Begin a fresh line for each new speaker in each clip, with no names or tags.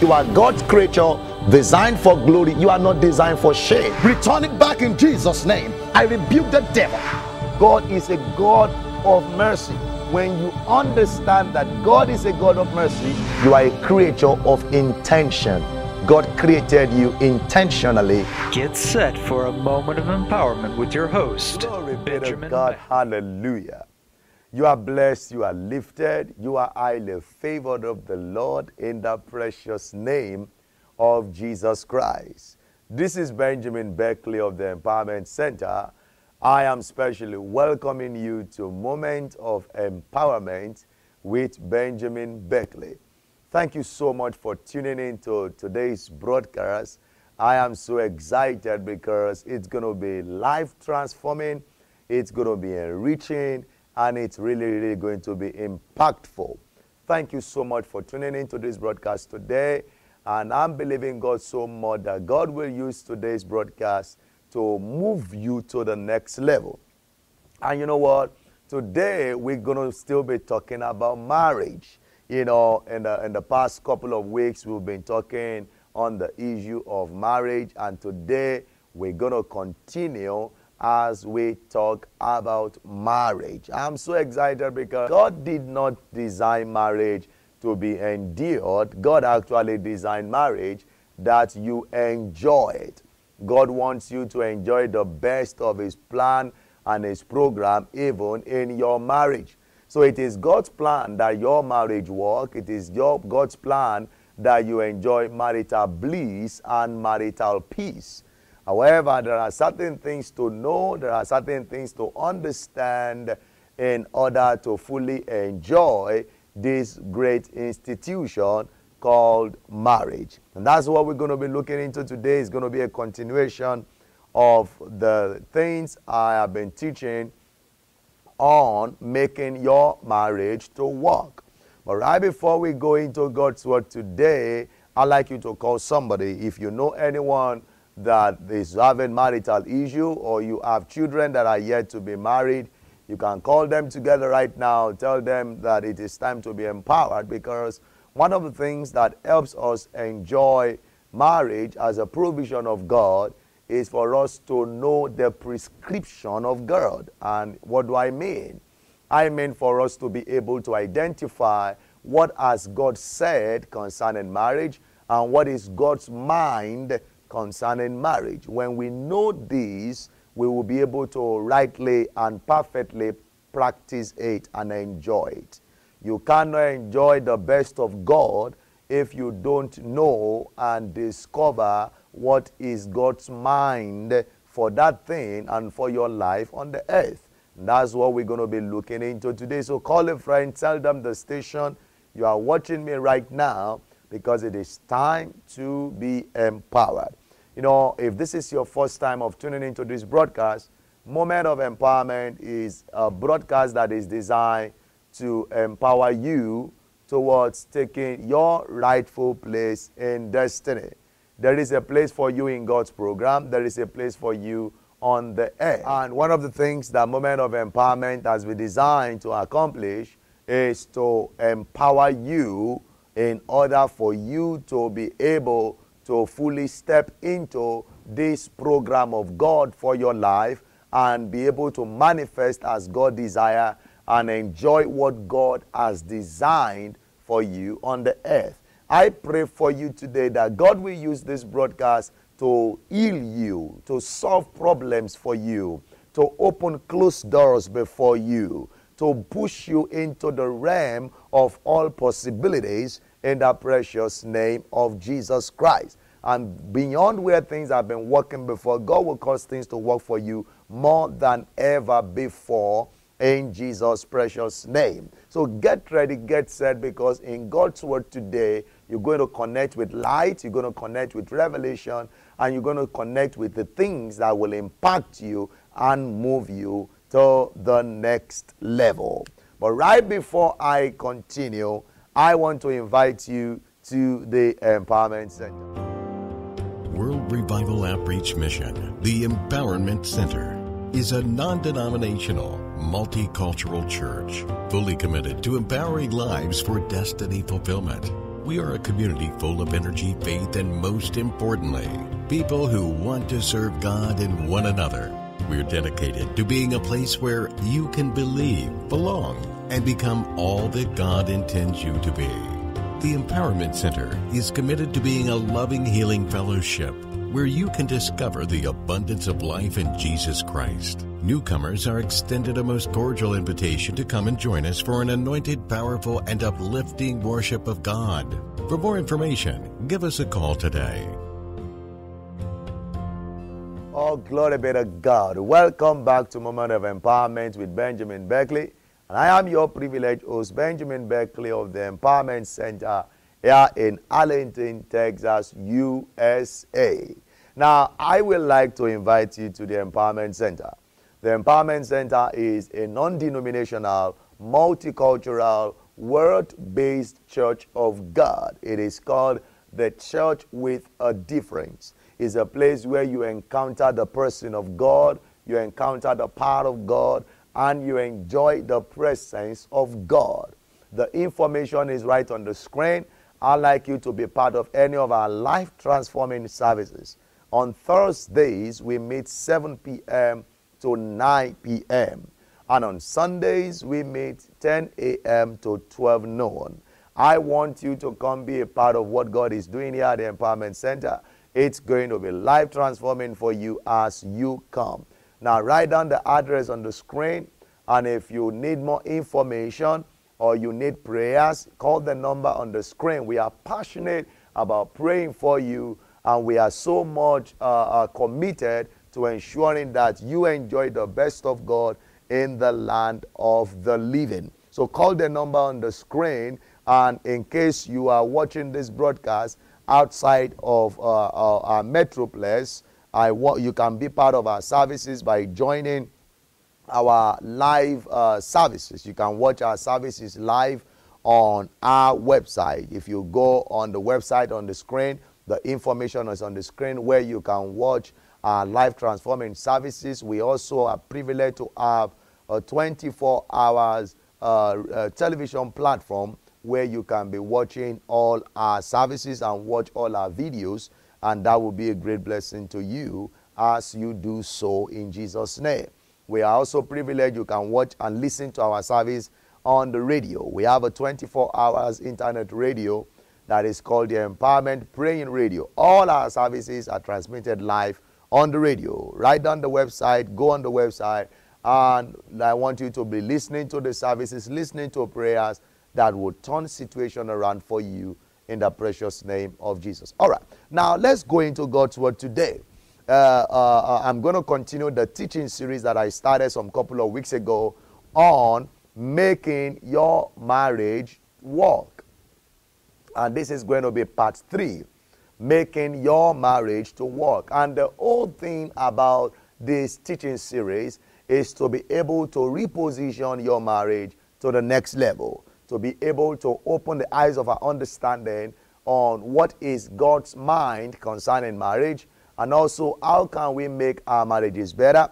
You are God's creature, designed for glory. You are not designed for shame. Return it back in Jesus' name. I rebuke the devil. God is a God of mercy. When you understand that God is a God of mercy, you are a creature of intention. God created you intentionally.
Get set for a moment of empowerment with your host,
Glory
Benjamin.
God. Hallelujah. You are blessed, you are lifted, you are highly favored of the Lord in the precious name of Jesus Christ. This is Benjamin Beckley of the Empowerment Center. I am specially welcoming you to Moment of Empowerment with Benjamin Beckley. Thank you so much for tuning in to today's broadcast. I am so excited because it's going to be life transforming, it's going to be enriching, and it's really, really going to be impactful. Thank you so much for tuning into this broadcast today. And I'm believing God so much that God will use today's broadcast to move you to the next level. And you know what? Today we're going to still be talking about marriage. You know, in the, in the past couple of weeks, we've been talking on the issue of marriage. And today we're going to continue as we talk about marriage. I'm so excited because God did not design marriage to be endured. God actually designed marriage that you enjoy it. God wants you to enjoy the best of His plan and His program, even in your marriage. So it is God's plan that your marriage work. It is your God's plan that you enjoy marital bliss and marital peace. However, there are certain things to know, there are certain things to understand in order to fully enjoy this great institution called marriage. And that's what we're going to be looking into today. It's going to be a continuation of the things I have been teaching on making your marriage to work. But right before we go into God's word today, I'd like you to call somebody. If you know anyone that is having marital issue or you have children that are yet to be married, you can call them together right now. Tell them that it is time to be empowered because one of the things that helps us enjoy marriage as a provision of God is for us to know the prescription of God. And what do I mean? I mean for us to be able to identify what has God said concerning marriage and what is God's mind concerning marriage. When we know this, we will be able to rightly and perfectly practice it and enjoy it. You cannot enjoy the best of God if you don't know and discover what is God's mind for that thing and for your life on the earth. And that's what we're going to be looking into today. So call a friend, tell them the station you are watching me right now because it is time to be empowered. You know, if this is your first time of tuning into this broadcast, Moment of Empowerment is a broadcast that is designed to empower you towards taking your rightful place in destiny. There is a place for you in God's program. There is a place for you on the earth. And one of the things that Moment of Empowerment has been designed to accomplish is to empower you in order for you to be able to fully step into this program of God for your life and be able to manifest as God desire and enjoy what God has designed for you on the earth. I pray for you today that God will use this broadcast to heal you, to solve problems for you, to open closed doors before you, to push you into the realm of all possibilities in the precious name of Jesus Christ. And beyond where things have been working before, God will cause things to work for you more than ever before in Jesus' precious name. So get ready, get set, because in God's word today, you're going to connect with light, you're going to connect with revelation, and you're going to connect with the things that will impact you and move you to the next level. But right before I continue, I want to invite you to the Empowerment Center.
Word Revival Outreach Mission, the Empowerment Center, is a non denominational, multicultural church fully committed to empowering lives for destiny fulfillment. We are a community full of energy, faith, and most importantly, people who want to serve God and one another. We're dedicated to being a place where you can believe, belong, and become all that God intends you to be. The Empowerment Center is committed to being a loving, healing fellowship where you can discover the abundance of life in Jesus Christ. Newcomers are extended a most cordial invitation to come and join us for an anointed, powerful, and uplifting worship of God. For more information, give us a call today.
Oh, glory be to God. Welcome back to Moment of Empowerment with Benjamin Beckley. And I am your privileged host, Benjamin Beckley of the Empowerment Center here in Arlington, Texas, USA. Now, I would like to invite you to the Empowerment Center. The Empowerment Center is a non denominational, multicultural, world based church of God. It is called the Church with a Difference. It's a place where you encounter the person of God, you encounter the power of God, and you enjoy the presence of God. The information is right on the screen. I'd like you to be part of any of our life transforming services. On Thursdays, we meet 7 p.m to 9 p.m. And on Sundays, we meet 10 a.m. to 12 noon. I want you to come be a part of what God is doing here at the Empowerment Center. It's going to be life transforming for you as you come. Now, write down the address on the screen. And if you need more information or you need prayers, call the number on the screen. We are passionate about praying for you, and we are so much uh, uh, committed to ensuring that you enjoy the best of God in the land of the living. So call the number on the screen, and in case you are watching this broadcast outside of uh, our, our Metroplex, I want you can be part of our services by joining our live uh, services. You can watch our services live on our website. If you go on the website on the screen, the information is on the screen where you can watch our life transforming services. We also are privileged to have a 24 hours uh, uh, television platform where you can be watching all our services and watch all our videos, and that will be a great blessing to you as you do so in Jesus' name. We are also privileged you can watch and listen to our service on the radio. We have a 24 hours internet radio that is called the Empowerment Praying Radio. All our services are transmitted live on the radio. Write down the website, go on the website, and I want you to be listening to the services, listening to prayers that will turn situation around for you in the precious name of Jesus. All right, now let's go into God's word today. Uh, uh, uh I'm going to continue the teaching series that I started some couple of weeks ago on making your marriage work. And this is going to be part three making your marriage to work. And the whole thing about this teaching series is to be able to reposition your marriage to the next level, to be able to open the eyes of our understanding on what is God's mind concerning marriage and also how can we make our marriages better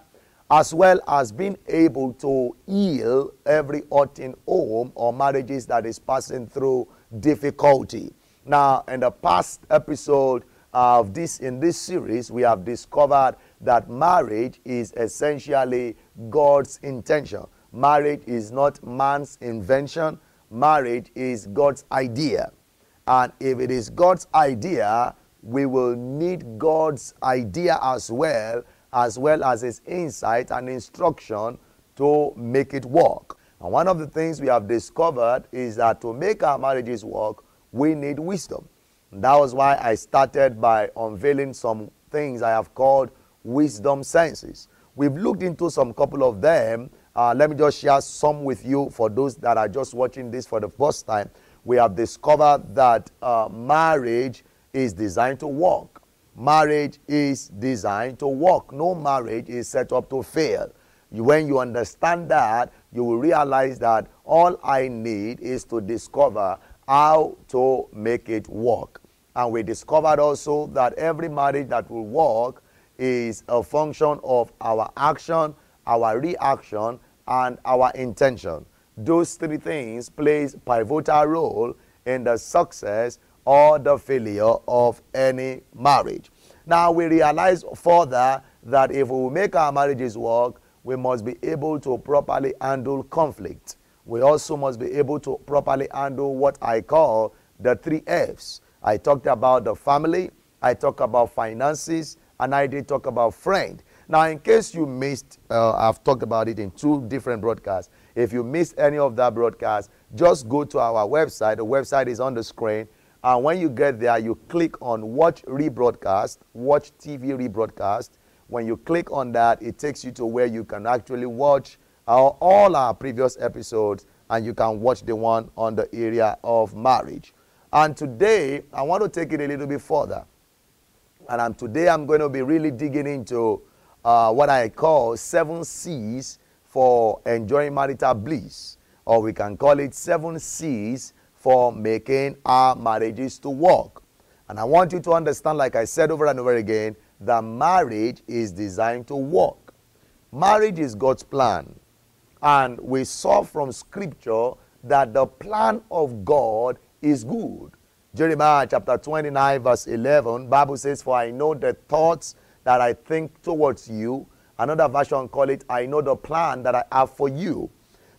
as well as being able to heal every hurting home or marriages that is passing through difficulty. Now, in the past episode of this in this series, we have discovered that marriage is essentially God's intention. Marriage is not man's invention. Marriage is God's idea. And if it is God's idea, we will need God's idea as well, as well as His insight and instruction to make it work. And one of the things we have discovered is that to make our marriages work, we need wisdom. And that was why I started by unveiling some things I have called wisdom senses. We've looked into some couple of them. Uh, let me just share some with you for those that are just watching this for the first time. We have discovered that uh, marriage is designed to work. Marriage is designed to work. No marriage is set up to fail. When you understand that, you will realize that all I need is to discover how to make it work. And we discovered also that every marriage that will work is a function of our action, our reaction, and our intention. Those three things plays pivotal role in the success or the failure of any marriage. Now, we realize further that if we make our marriages work, we must be able to properly handle conflict. We also must be able to properly handle what I call the three F's. I talked about the family, I talked about finances, and I did talk about friend. Now, in case you missed, uh, I've talked about it in two different broadcasts. If you missed any of that broadcast, just go to our website. The website is on the screen. And when you get there, you click on Watch Rebroadcast, Watch TV Rebroadcast. When you click on that, it takes you to where you can actually watch our, all our previous episodes and you can watch the one on the area of marriage. And today, I want to take it a little bit further. And I'm, today, I'm going to be really digging into uh, what I call seven C's for enjoying marital bliss, or we can call it seven C's for making our marriages to work. And I want you to understand, like I said over and over again, that marriage is designed to work. Marriage is God's plan. And we saw from scripture that the plan of God is good. Jeremiah chapter 29 verse 11, Bible says, For I know the thoughts that I think towards you. Another version call it, I know the plan that I have for you.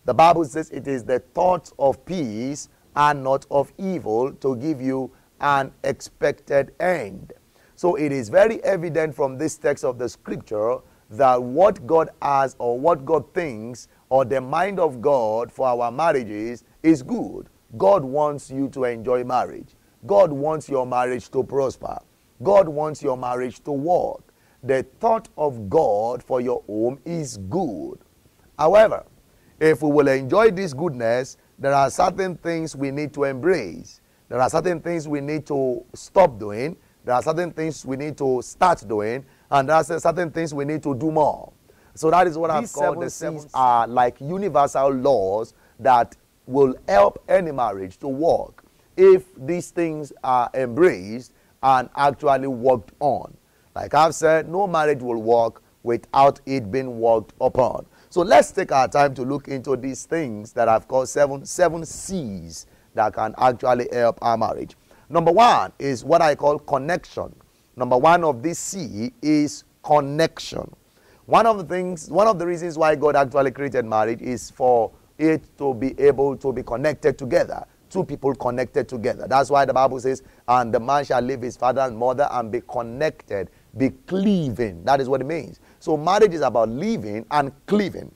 The Bible says it is the thoughts of peace and not of evil to give you an expected end. So it is very evident from this text of the scripture that what God has or what God thinks or the mind of God for our marriages is good. God wants you to enjoy marriage. God wants your marriage to prosper. God wants your marriage to work the thought of God for your home is good. However, if we will enjoy this goodness, there are certain things we need to embrace. There are certain things we need to stop doing. There are certain things we need to start doing. And there are certain things we need to do more. So that is what I've called the C's are like universal laws that will help any marriage to work if these things are embraced and actually worked on. Like I've said, no marriage will work without it being worked upon. So let's take our time to look into these things that I've called seven, seven C's that can actually help our marriage. Number one is what I call connection. Number one of this C is connection. One of the things, one of the reasons why God actually created marriage is for it to be able to be connected together. Two people connected together. That's why the Bible says, and the man shall leave his father and mother and be connected be cleaving. That is what it means. So marriage is about living and cleaving.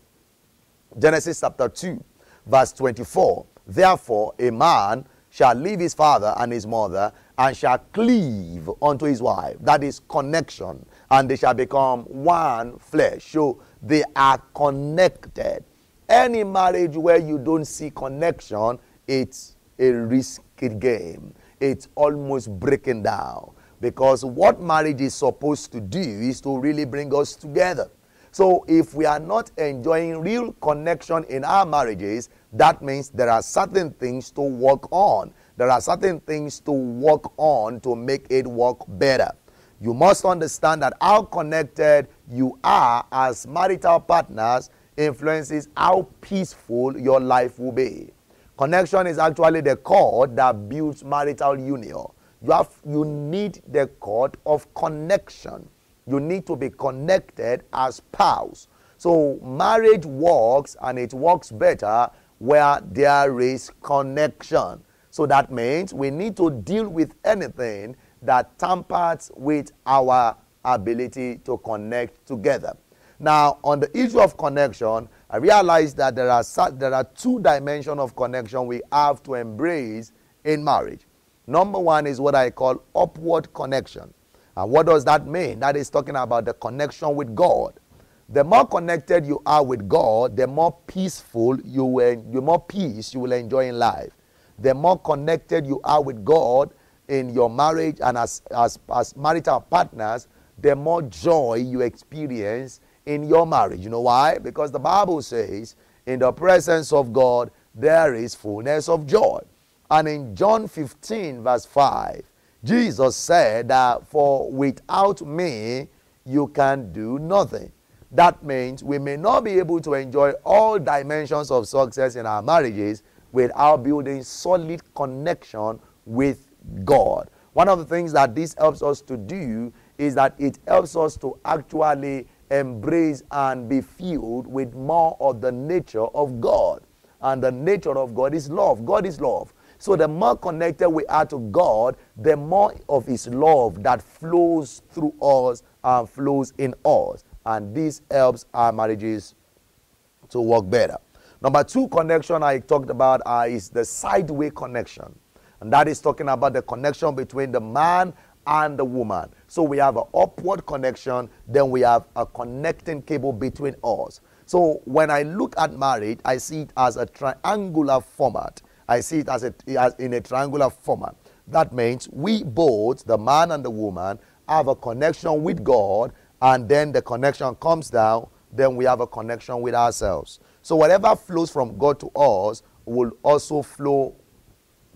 Genesis chapter 2, verse 24. Therefore, a man shall leave his father and his mother and shall cleave unto his wife. That is connection. And they shall become one flesh. So they are connected. Any marriage where you don't see connection, it's a risky game. It's almost breaking down. Because what marriage is supposed to do is to really bring us together. So if we are not enjoying real connection in our marriages, that means there are certain things to work on. There are certain things to work on to make it work better. You must understand that how connected you are as marital partners influences how peaceful your life will be. Connection is actually the core that builds marital union. You, have, you need the cord of connection. You need to be connected as spouse. So marriage works and it works better where there is connection. So that means we need to deal with anything that tampers with our ability to connect together. Now, on the issue of connection, I realize that there are, there are two dimensions of connection we have to embrace in marriage. Number one is what I call upward connection. And what does that mean? That is talking about the connection with God. The more connected you are with God, the more peaceful you will, the more peace you will enjoy in life. The more connected you are with God in your marriage and as, as, as marital partners, the more joy you experience in your marriage. You know why? Because the Bible says, in the presence of God, there is fullness of joy. And in John 15, verse 5, Jesus said that for without me, you can do nothing. That means we may not be able to enjoy all dimensions of success in our marriages without building solid connection with God. One of the things that this helps us to do is that it helps us to actually embrace and be filled with more of the nature of God. And the nature of God is love. God is love. So the more connected we are to God, the more of His love that flows through us and flows in us. And this helps our marriages to work better. Number two connection I talked about uh, is the sideway connection. And that is talking about the connection between the man and the woman. So we have an upward connection, then we have a connecting cable between us. So when I look at marriage, I see it as a triangular format. I see it as, a, as in a triangular format. That means we both, the man and the woman, have a connection with God, and then the connection comes down, then we have a connection with ourselves. So whatever flows from God to us will also flow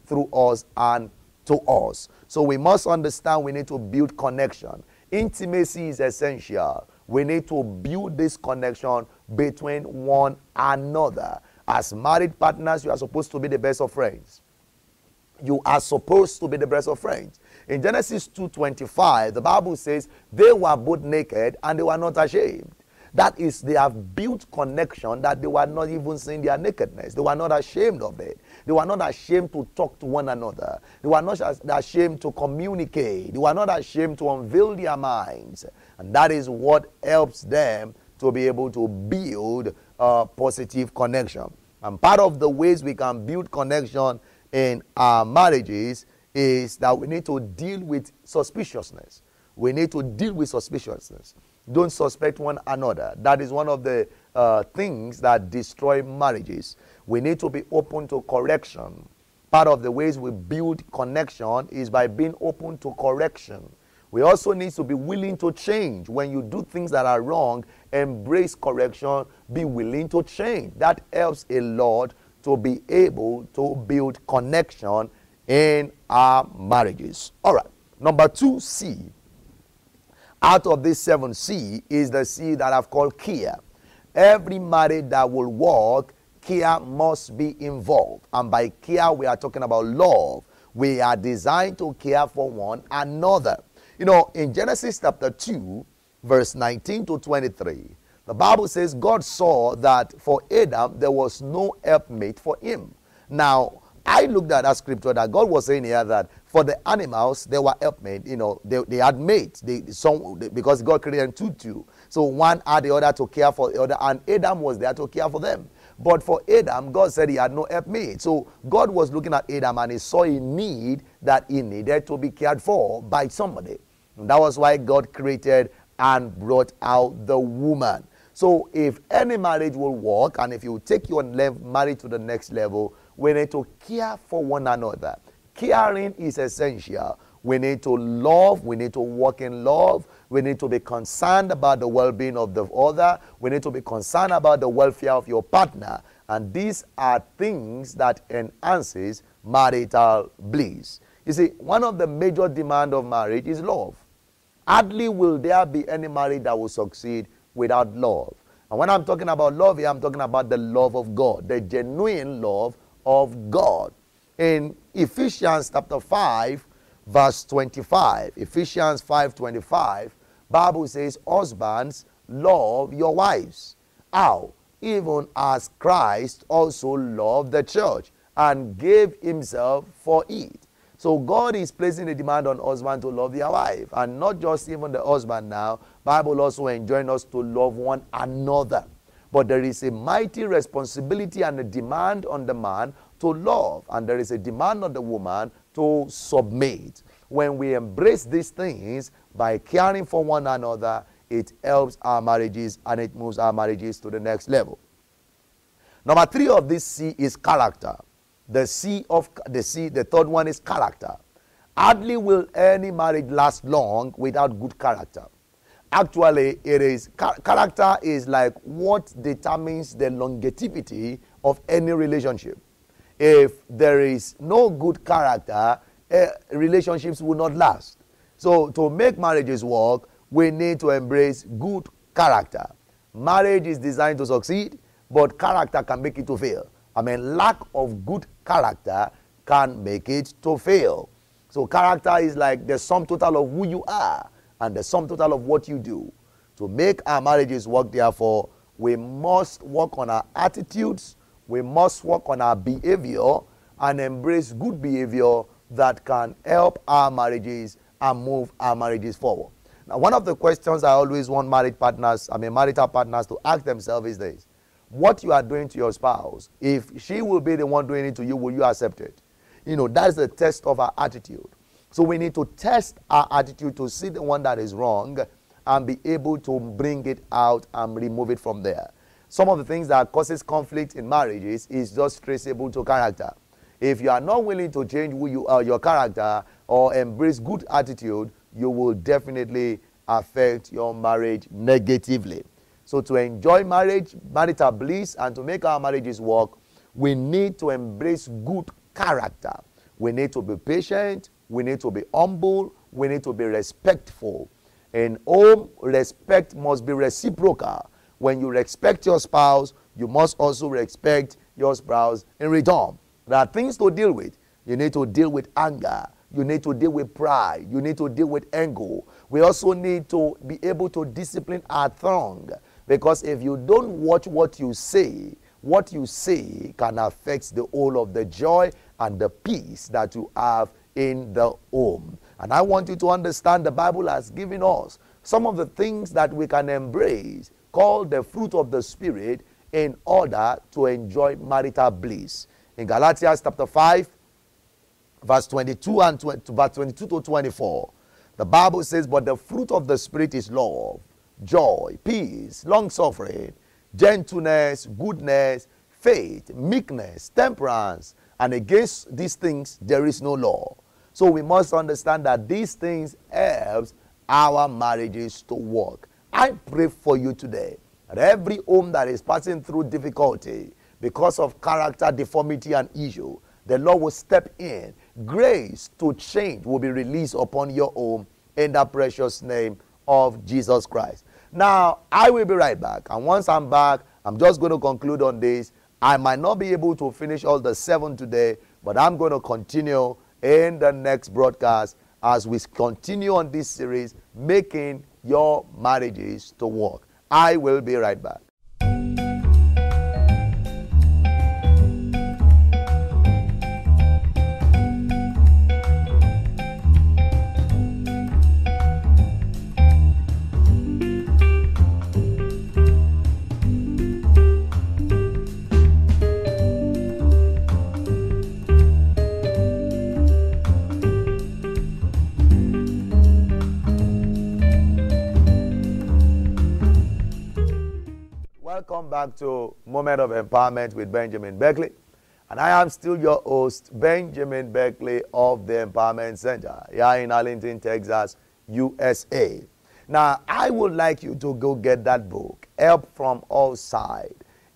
through us and to us. So we must understand we need to build connection. Intimacy is essential. We need to build this connection between one another. As married partners, you are supposed to be the best of friends. You are supposed to be the best of friends. In Genesis 2:25, the Bible says they were both naked and they were not ashamed. That is, they have built connection that they were not even seeing their nakedness. They were not ashamed of it. They were not ashamed to talk to one another. They were not ashamed to communicate. They were not ashamed to unveil their minds. And that is what helps them to be able to build a positive connection. And part of the ways we can build connection in our marriages is that we need to deal with suspiciousness. We need to deal with suspiciousness. Don't suspect one another. That is one of the uh, things that destroy marriages. We need to be open to correction. Part of the ways we build connection is by being open to correction. We also need to be willing to change. When you do things that are wrong, embrace correction, be willing to change. That helps a lot to be able to build connection in our marriages. All right. Number two, C out of this seven C is the C that I've called care. Every marriage that will work, care must be involved. And by care, we are talking about love. We are designed to care for one another. You know, in Genesis chapter 2, verse 19 to 23, the Bible says God saw that for Adam there was no helpmate for him. Now, I looked at that scripture that God was saying here that for the animals, they were helpmate. You know, they, they had mates. They, some, because God created two, two. So one had the other to care for the other, and Adam was there to care for them. But for Adam, God said he had no helpmate. So God was looking at Adam and he saw a need that he needed to be cared for by somebody. And that was why God created and brought out the woman. So if any marriage will work, and if you take your marriage to the next level, we need to care for one another. Caring is essential. We need to love. We need to walk in love. We need to be concerned about the well being of the other. We need to be concerned about the welfare of your partner. And these are things that enhances marital bliss. You see, one of the major demands of marriage is love. Hardly will there be any marriage that will succeed without love. And when I'm talking about love here, I'm talking about the love of God, the genuine love of God. In Ephesians chapter 5, verse 25, Ephesians 5 25, Bible says, Husbands, love your wives. How? Even as Christ also loved the church and gave himself for it. So God is placing a demand on husband to love their wife. And not just even the husband now. Bible also enjoins us to love one another. But there is a mighty responsibility and a demand on the man to love, and there is a demand on the woman to submit. When we embrace these things by caring for one another, it helps our marriages and it moves our marriages to the next level. Number three of this C is character. The C of the C, the third one is character. Hardly will any marriage last long without good character. Actually, it is character is like what determines the longevity of any relationship if there is no good character, uh, relationships will not last. So, to make marriages work, we need to embrace good character. Marriage is designed to succeed, but character can make it to fail. I mean, lack of good character can make it to fail. So character is like the sum total of who you are and the sum total of what you do. To make our marriages work, therefore, we must work on our attitudes, we must work on our behavior, and embrace good behavior that can help our marriages and move our marriages forward. Now, one of the questions I always want married partners, I mean, marital partners to ask themselves is this What you are doing to your spouse, if she will be the one doing it to you, will you accept it? You know, that's the test of our attitude. So we need to test our attitude to see the one that is wrong and be able to bring it out and remove it from there. Some of the things that causes conflict in marriages is just traceable to character. If you are not willing to change who you are, your character, or embrace good attitude, you will definitely affect your marriage negatively. So, to enjoy marriage, marital bliss, and to make our marriages work, we need to embrace good character. We need to be patient, we need to be humble, we need to be respectful. In home, respect must be reciprocal. When you respect your spouse, you must also respect your spouse in return. There are things to deal with. You need to deal with anger. You need to deal with pride. You need to deal with anger. We also need to be able to discipline our tongue. Because if you don't watch what you say, what you say can affect the whole of the joy and the peace that you have in the home. And I want you to understand the Bible has given us some of the things that we can embrace called the fruit of the Spirit in order to enjoy marital bliss in Galatians chapter 5, verse 22 and 20, verse 22 to 24. The Bible says, But the fruit of the Spirit is love, joy, peace, long suffering, gentleness, goodness, faith, meekness, temperance, and against these things there is no law. So we must understand that these things helps our marriages to work. I pray for you today that every home that is passing through difficulty, because of character deformity and issue, the Lord will step in. Grace to change will be released upon your home in the precious name of Jesus Christ. Now, I will be right back. And once I'm back, I'm just going to conclude on this. I might not be able to finish all the seven today, but I'm going to continue in the next broadcast as we continue on this series, making your marriages to work. I will be right back. Welcome back to Moment of Empowerment with Benjamin Beckley. And I am still your host, Benjamin Beckley of the Empowerment Center here in Arlington, Texas, USA. Now, I would like you to go get that book, Help from All.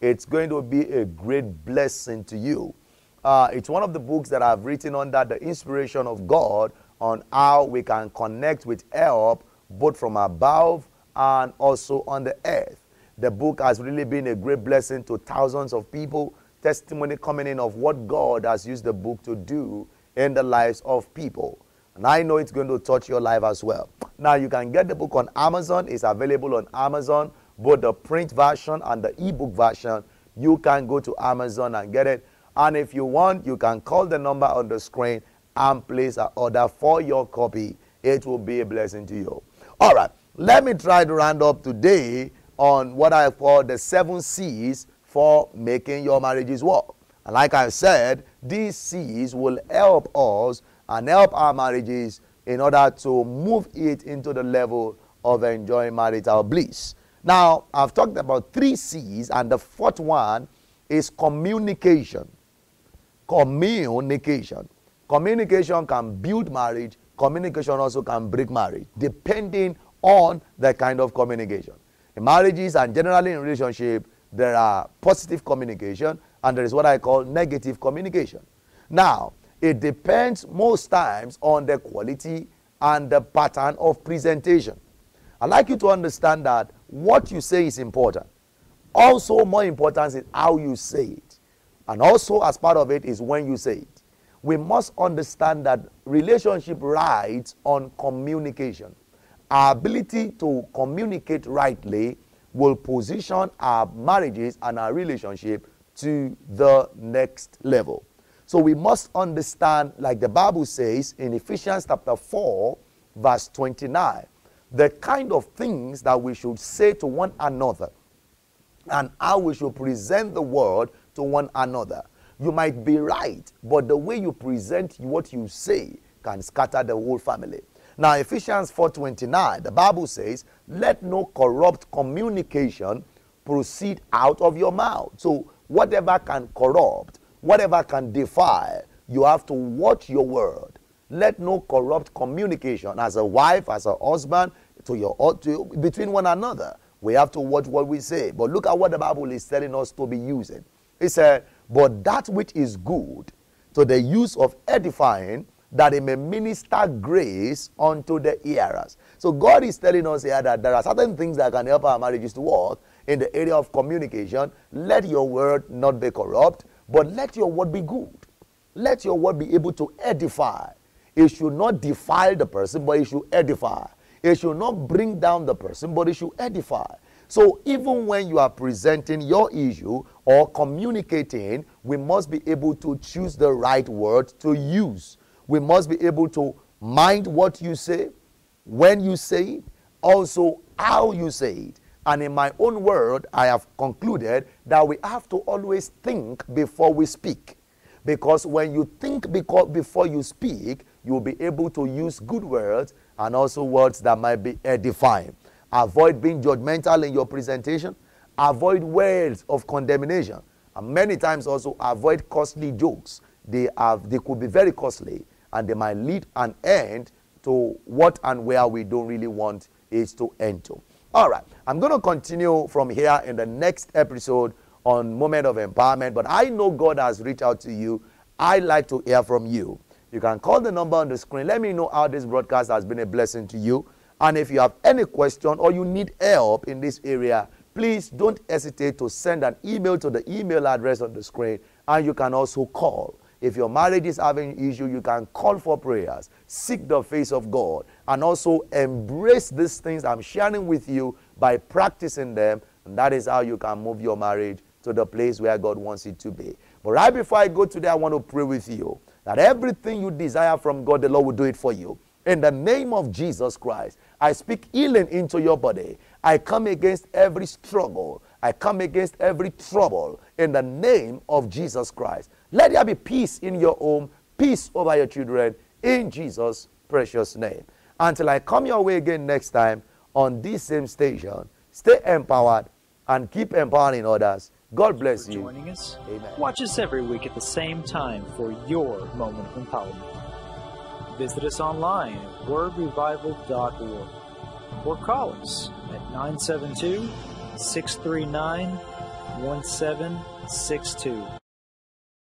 It's going to be a great blessing to you. Uh, it's one of the books that I've written under the inspiration of God on how we can connect with help both from above and also on the earth. The book has really been a great blessing to thousands of people. Testimony coming in of what God has used the book to do in the lives of people. And I know it's going to touch your life as well. Now, you can get the book on Amazon. It's available on Amazon, both the print version and the ebook version. You can go to Amazon and get it. And if you want, you can call the number on the screen and place an order for your copy. It will be a blessing to you. All right, let me try to round up today on what I call the seven C's for making your marriages work. And like I said, these C's will help us and help our marriages in order to move it into the level of enjoying marital bliss. Now, I've talked about three C's, and the fourth one is communication. Communication. Communication can build marriage, communication also can break marriage, depending on the kind of communication. In marriages and generally in relationship, there are positive communication and there is what I call negative communication. Now, it depends most times on the quality and the pattern of presentation. I'd like you to understand that what you say is important. Also, more important is how you say it. And also, as part of it, is when you say it. we must understand that relationship rides on communication. Our ability to communicate rightly will position our marriages and our relationship to the next level. So we must understand, like the Bible says in Ephesians chapter 4, verse 29, the kind of things that we should say to one another and how we should present the word to one another. You might be right, but the way you present what you say can scatter the whole family. Now, Ephesians 4:29, the Bible says, "Let no corrupt communication proceed out of your mouth." So, whatever can corrupt, whatever can defile, you have to watch your word. Let no corrupt communication as a wife, as a husband, to your to, between one another. We have to watch what we say. But look at what the Bible is telling us to be using. It said, But that which is good to the use of edifying, that he may minister grace unto the hearers. So God is telling us here that there are certain things that can help our marriages to work in the area of communication. Let your word not be corrupt, but let your word be good. Let your word be able to edify. It should not defile the person, but it should edify. It should not bring down the person, but it should edify. So even when you are presenting your issue or communicating, we must be able to choose the right word to use. We must be able to mind what you say, when you say it, also how you say it. And in my own word, I have concluded that we have to always think before we speak. Because when you think before you speak, you'll be able to use good words and also words that might be edifying. Avoid being judgmental in your presentation. Avoid words of condemnation. And many times also avoid costly jokes. They, have, they could be very costly and they might lead an end to what and where we don't really want it to end to. All right, I'm going to continue from here in the next episode on Moment of Empowerment, but I know God has reached out to you. I'd like to hear from you. You can call the number on the screen. Let me know how this broadcast has been a blessing to you. And if you have any question or you need help in this area, please don't hesitate to send an email to the email address on the screen. And you can also call. If your marriage is having issue, you can call for prayers, seek the face of God, and also embrace these things I'm sharing with you by practicing them. And that is how you can move your marriage to the place where God wants it to be. But right before I go today, I want to pray with you that everything you desire from God, the Lord will do it for you. In the name of Jesus Christ, I speak healing into your body. I come against every struggle. I come against every trouble in the name of Jesus Christ. Let there be peace in your home, peace over your children, in Jesus' precious name. Until I come your way again next time on this same station, stay empowered and keep empowering others God bless you.
Joining us.
Amen.
Watch us every week at the same time for your moment of empowerment. Visit us online at wordrevival.org or call us at 972 639 1762.